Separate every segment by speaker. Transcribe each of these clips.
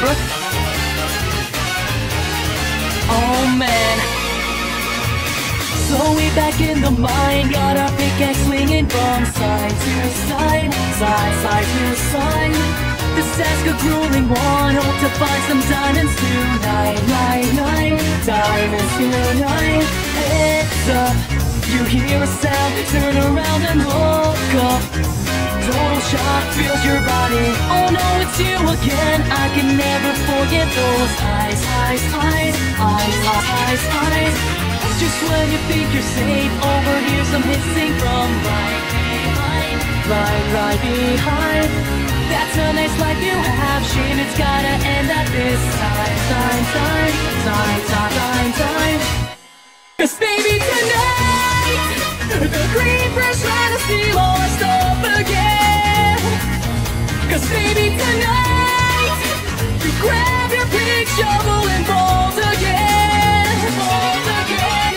Speaker 1: Oh man. So we back in the mine, got our pickaxe swinging from side to side, side, side to side. This task a grueling one, hope to find some diamonds tonight, night, night, diamonds tonight. Heads up, you hear a sound, turn around and look up. Total shock fills your body. Oh no, it's you again. Forget those eyes, eyes, eyes, eyes, eyes, eyes. Just when you think you're safe, overhear some hissing from right behind, right, right behind. That's a nice life you have. Shame it's gotta end at this time, time, time, time, time, time, time. Cause baby tonight, the creepers trying to steal our stuff again. Cause baby tonight, grab your big shovel and balls again, balls again.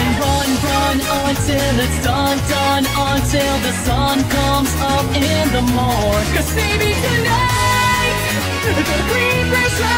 Speaker 1: And run, run until it's done, done until the sun comes up in the morning. Cause baby tonight, the creepers trying